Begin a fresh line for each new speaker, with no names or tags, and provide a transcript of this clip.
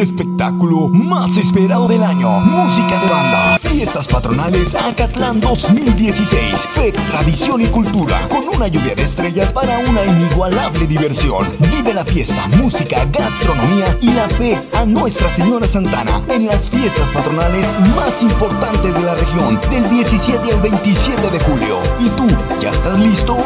espectáculo más esperado del año. Música de banda. Fiestas patronales Acatlán 2016. Fe, tradición y cultura. Con una lluvia de estrellas para una inigualable diversión. Vive la fiesta, música, gastronomía y la fe a Nuestra Señora Santana en las fiestas patronales más importantes de la región del 17 al 27 de julio. ¿Y tú, ya estás listo?